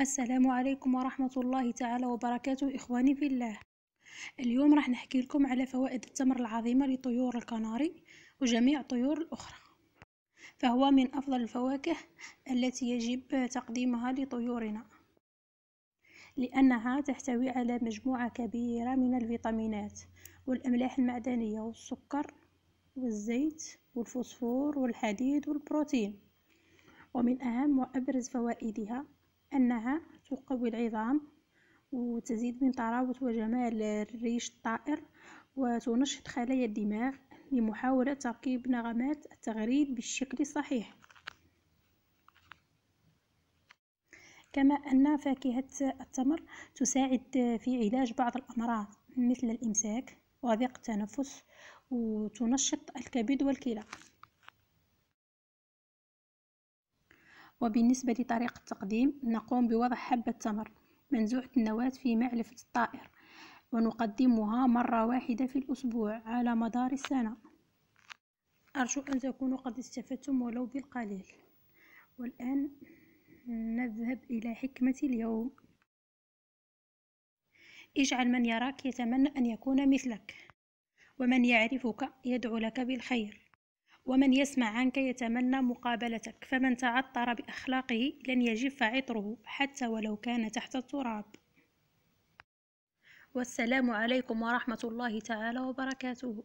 السلام عليكم ورحمة الله تعالى وبركاته إخواني في الله. اليوم راح نحكي لكم على فوائد التمر العظيمة لطيور الكناري وجميع الطيور الأخرى. فهو من أفضل الفواكه التي يجب تقديمها لطيورنا لأنها تحتوي على مجموعة كبيرة من الفيتامينات والأملاح المعدنية والسكر والزيت والفوسفور والحديد والبروتين ومن أهم وأبرز فوائدها أنها تقوي العظام وتزيد من طراوة وجمال الريش الطائر وتنشط خلايا الدماغ لمحاولة تركيب نغمات التغريد بالشكل الصحيح. كما أن فاكهة التمر تساعد في علاج بعض الأمراض مثل الإمساك وضيق التنفس وتنشط الكبد والكلى. وبالنسبة لطريقة التقديم نقوم بوضع حبة تمر منزوعة النواة في معلفة الطائر ونقدمها مرة واحدة في الأسبوع على مدار السنة. أرجو أن تكونوا قد استفدتم ولو بالقليل. والآن نذهب إلى حكمة اليوم. اجعل من يراك يتمنى أن يكون مثلك ومن يعرفك يدعو لك بالخير. ومن يسمع عنك يتمنى مقابلتك فمن تعطر بأخلاقه لن يجف عطره حتى ولو كان تحت التراب. والسلام عليكم ورحمة الله تعالى وبركاته.